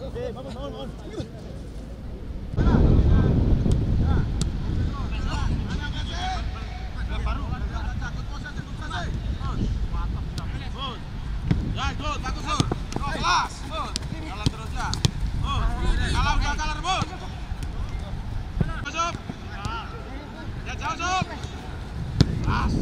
Okay, vamos, vamos, vamos. Jalan.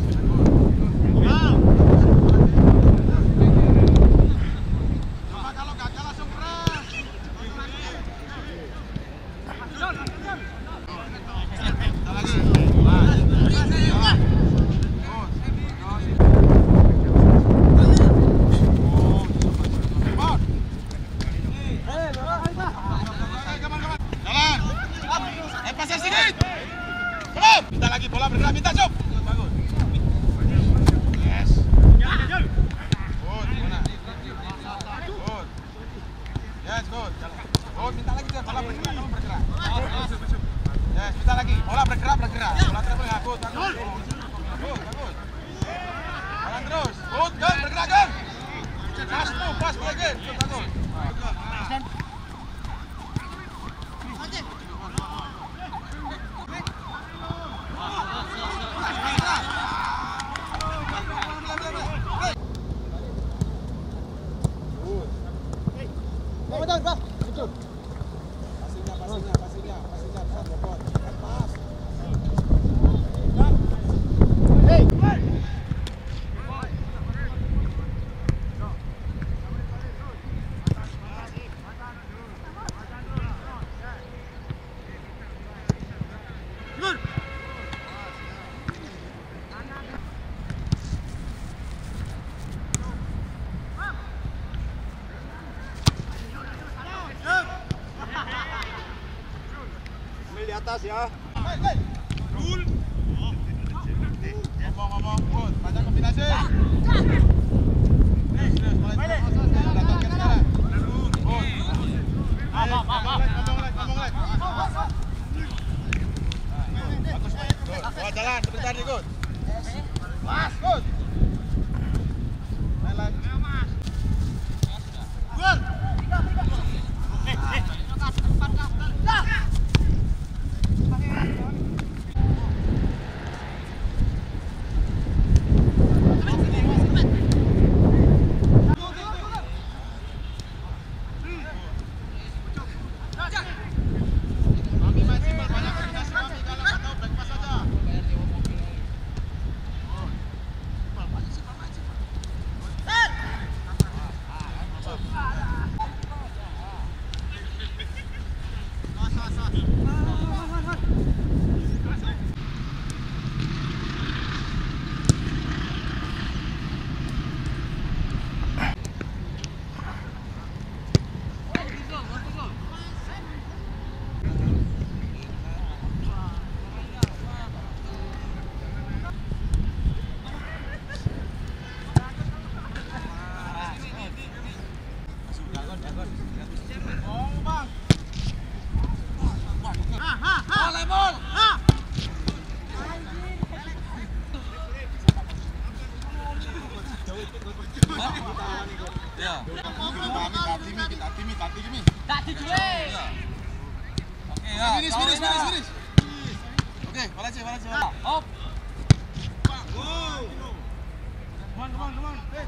Eh, lagi bola bergerak, minta Cuk. Bagus. Yes. Good, mana? Good. Yes, good. Good, minta lagi Cuk. bola bergerak, kamu bergerak. Yes, minta lagi. Bola bergerak, bergerak. Bola terus ya, good, bagus. Good, bagus. Jalan terus. Good, good, bergerak, good. Pas tuh, pas lagi. Good, bagus. ya. Good. Datangkan sekarang. Good. Ngomong ngomong. Buat jalan, sebentar nih, good. Mas, Ya. Tadi dule. Oke ya. Finish finish finish finish. Oke, bola C, bola C. Op. Wow. Come on, come on, come on.